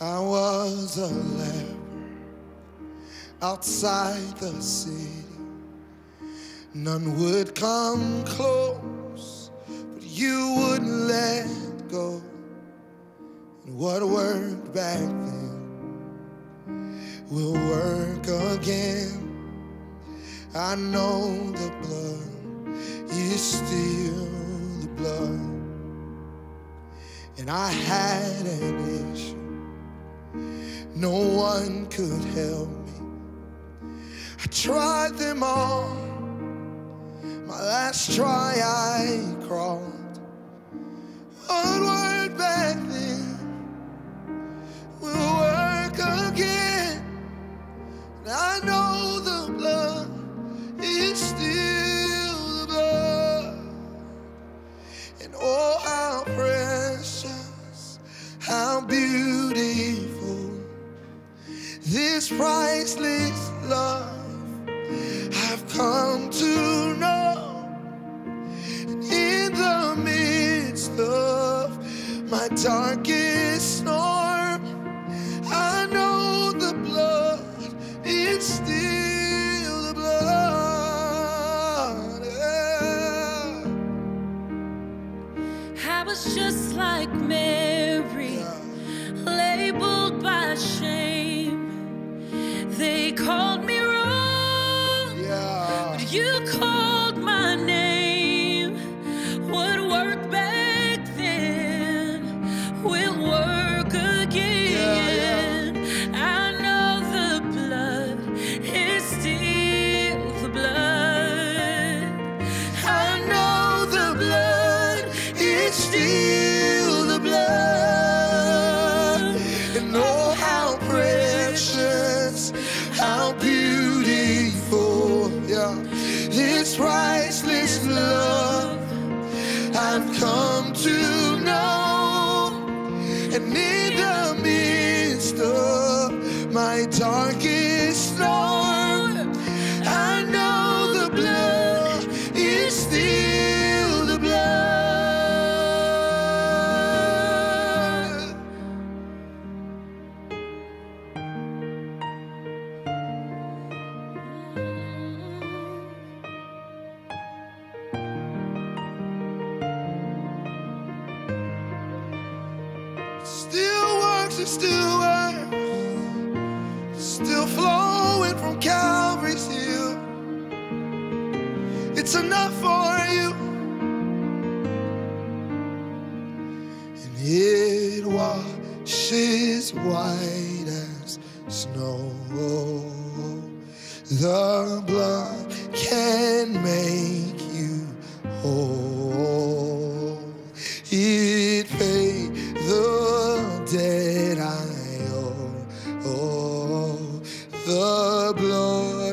I was a leper outside the city. None would come close, but you wouldn't let go. And what worked back then will work again. I know the blood is still the blood. And I had an no one could help me. I tried them all. My last try, I crawled. Darkest storm, This priceless love I've come to know. And in Still works, it still works. Still flowing from Calvary's hill. It's enough for you. And it washes white as snow. The blood can make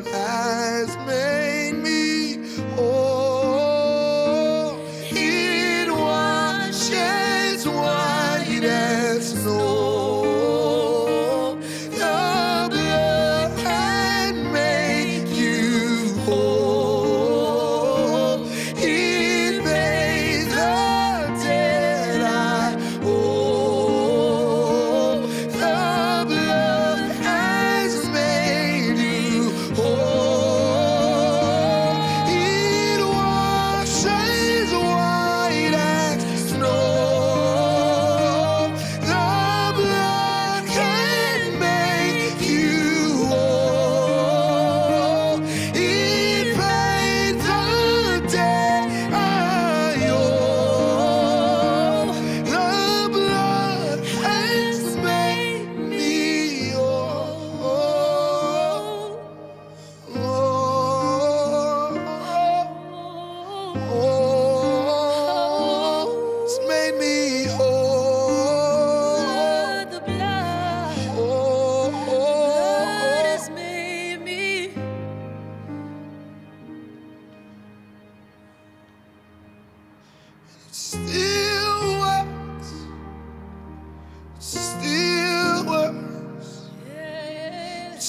blood has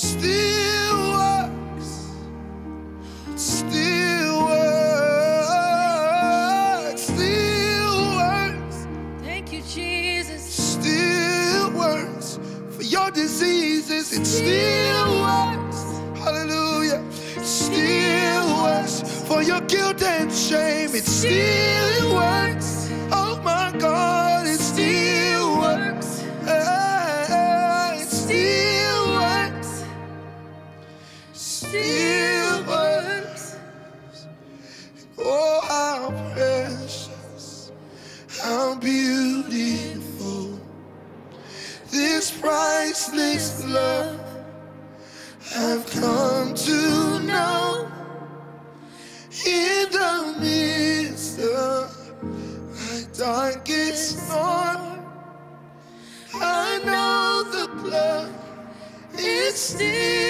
Still works. Still works. Still works. Thank you, Jesus. Still works for your diseases, it still works. Hallelujah. It still works. For your guilt and shame, it still still